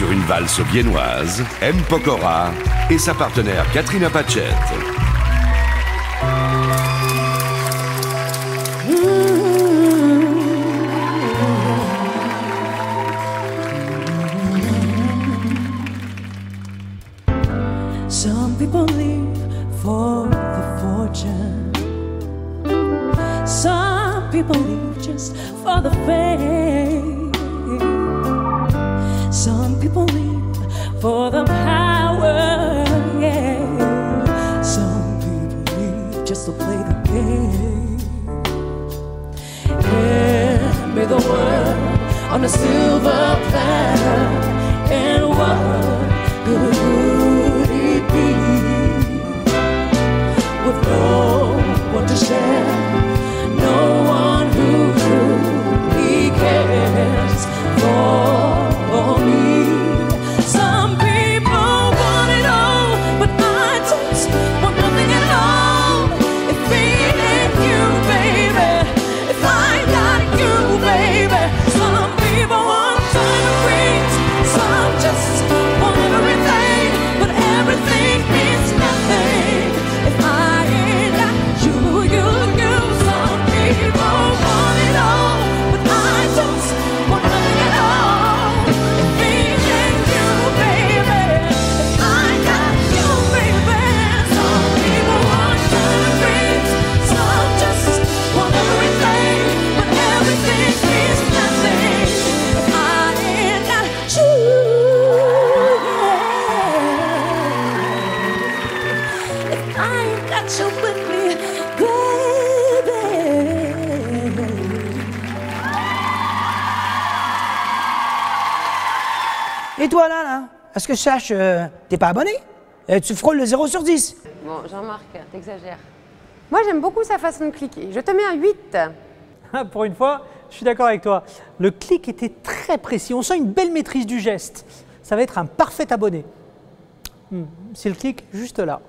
sur une valse viennoise, M. Pokora et sa partenaire Katrina Pachette. Some people leave for the fortune. Some people leave just for the fame. People leave for the power. Yeah. Some people leave just to play the game. Hand me the world on a silver platter. Et toi, là, là, est-ce que je sache, euh, t'es pas abonné? Euh, Tu frôles le 0 sur 10. Bon, Jean-Marc, t'exagères. Moi, j'aime beaucoup sa façon de cliquer. Je te mets un 8. Ah, Pour une fois, je suis d'accord avec toi. Le clic était très précis. On sent une belle maîtrise du geste. Ça va être un parfait abonné. Hmm, C'est le clic juste là.